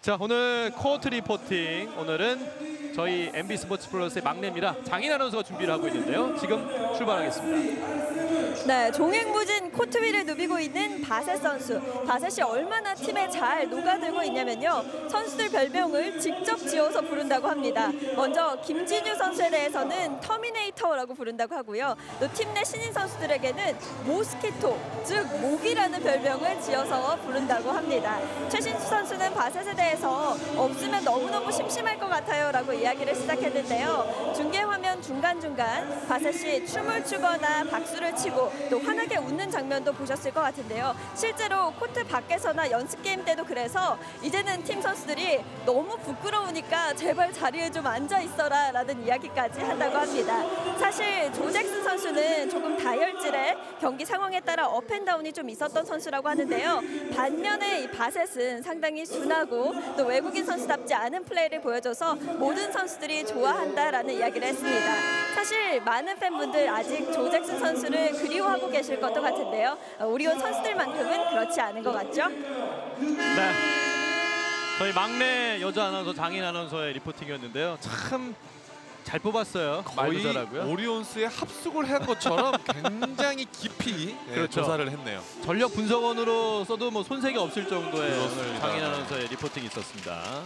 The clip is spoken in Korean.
자 오늘 코트 reporting 오늘은 저희 MBC 스포츠 플러스의 막내입니다. 장예인 아나운서가 준비를 하고 있는데요. 지금 출발하겠습니다. 네, 종횡무진 코트 위를 누비고 있는 바셋 선수. 바셋이 얼마나 팀에 잘 녹아들고 있냐면요. 선수들 별명을 직접 지어서 부른다고 합니다. 먼저 김진유 선수에 대해서는 Terminator라고 부른다고 하고요. 또 팀 내 신인 선수들에게는 mosquito, 즉 모기라는 별명을 지어서 부른다고 합니다. 최신수 선수는 바셋에 대해서 없으면 너무너무 심심할 것 같아요 라고 이야기를 시작했는데요. 중계 화면 중간중간 바셋이 춤을 추거나 박수를 치고 또 환하게 웃는 장면도 보셨을 것 같은데요. 실제로 코트 밖에서나 연습 게임 때도 그래서 이제는 팀 선수들이 너무 부끄러우니까 제발 자리에 좀 앉아 있어라 라는 이야기까지 한다고 합니다. 사실 조 잭슨 선수는 조금 다혈질에 경기 상황에 따라 up and down이 좀 있었던 선수라고 하는데요. 반면에 이 바셋은 상당히 순하고 또 외국인 선수답지 않은 플레이를 보여줘서 모든 선수들이 좋아한다라는 이야기를 했습니다. 사실 많은 팬분들 아직 조 잭슨 선수를 그리워하고 계실 것도 같은데요. 어, 오리온 선수들만큼은 그렇지 않은 것 같죠? 네. 저희 막내 여자 아나운서 장예인 아나운서의 reporting이었는데요. 참 잘 뽑았어요. 말도 거의 잘하고요. 오리온스의 합숙을 한 것처럼 굉장히 깊이 예, 그렇죠. 조사를 했네요. 전력 분석원으로서도 뭐 손색이 없을 정도의 그렇습니다. 장인 아나운서의 리포팅이 있었습니다.